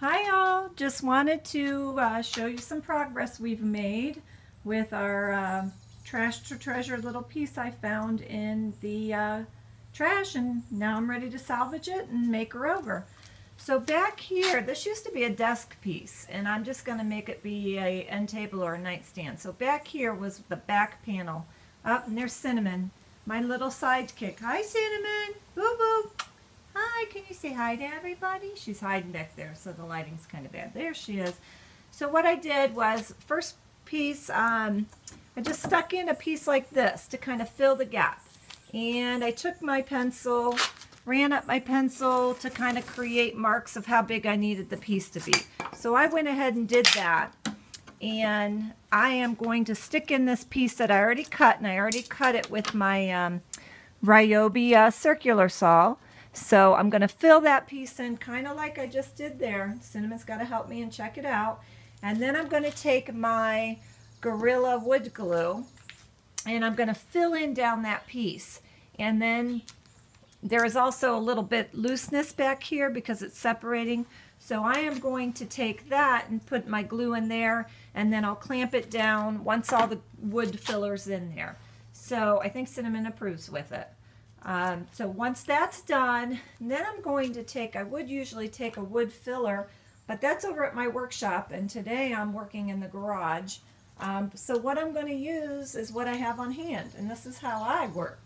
Hi y'all! just wanted to uh, show you some progress we've made with our uh, trash to treasure little piece I found in the uh, trash and now I'm ready to salvage it and make her over. So back here, this used to be a desk piece and I'm just going to make it be a end table or a nightstand. So back here was the back panel. Up oh, and there's Cinnamon, my little sidekick. Hi Cinnamon, boo boo. Hi, can you say hi to everybody? She's hiding back there, so the lighting's kind of bad. There she is. So what I did was, first piece, um, I just stuck in a piece like this to kind of fill the gap. And I took my pencil, ran up my pencil to kind of create marks of how big I needed the piece to be. So I went ahead and did that. And I am going to stick in this piece that I already cut, and I already cut it with my um, Ryobi uh, circular saw. So I'm going to fill that piece in kind of like I just did there. Cinnamon's got to help me and check it out. And then I'm going to take my Gorilla wood glue and I'm going to fill in down that piece. And then there is also a little bit looseness back here because it's separating. So I am going to take that and put my glue in there and then I'll clamp it down once all the wood filler's in there. So I think Cinnamon approves with it. Um, so once that's done, then I'm going to take, I would usually take a wood filler, but that's over at my workshop, and today I'm working in the garage. Um, so what I'm going to use is what I have on hand, and this is how I work.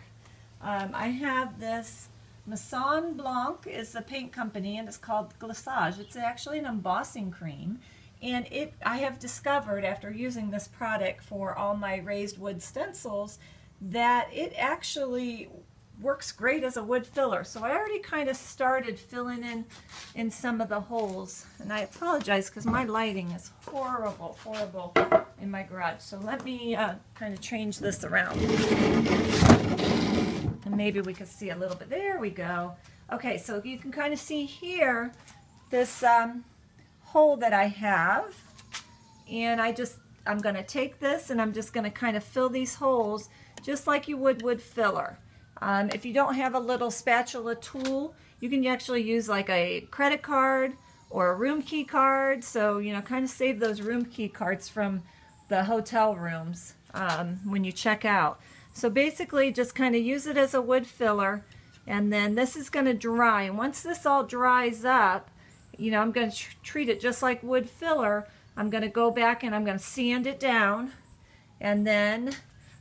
Um, I have this Maison Blanche is the paint company, and it's called Glissage. It's actually an embossing cream, and it I have discovered after using this product for all my raised wood stencils that it actually works great as a wood filler. So I already kind of started filling in in some of the holes. And I apologize because my lighting is horrible, horrible in my garage. So let me uh, kind of change this around. And maybe we can see a little bit. There we go. Okay, so you can kind of see here this um, hole that I have. And I just, I'm going to take this and I'm just going to kind of fill these holes just like you would wood filler. Um, if you don't have a little spatula tool, you can actually use like a credit card or a room key card. So, you know, kind of save those room key cards from the hotel rooms um, when you check out. So basically just kind of use it as a wood filler and then this is going to dry. And once this all dries up, you know, I'm going to tr treat it just like wood filler. I'm going to go back and I'm going to sand it down and then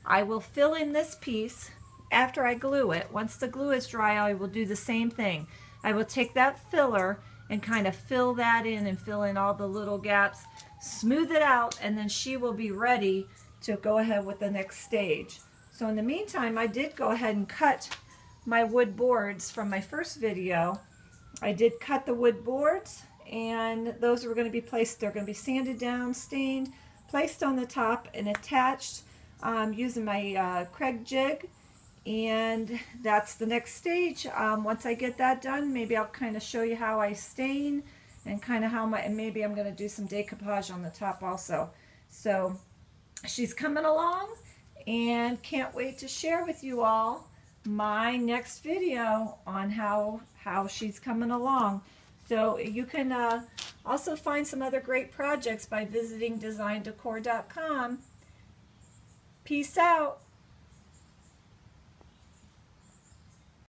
I will fill in this piece after I glue it, once the glue is dry, I will do the same thing. I will take that filler and kind of fill that in and fill in all the little gaps, smooth it out, and then she will be ready to go ahead with the next stage. So in the meantime, I did go ahead and cut my wood boards from my first video. I did cut the wood boards and those are going to be placed, they're going to be sanded down, stained, placed on the top and attached um, using my uh, Kreg jig and that's the next stage. Um, once I get that done, maybe I'll kind of show you how I stain and kind of how my, and maybe I'm going to do some decoupage on the top also. So she's coming along and can't wait to share with you all my next video on how, how she's coming along. So you can uh, also find some other great projects by visiting designdecor.com. Peace out.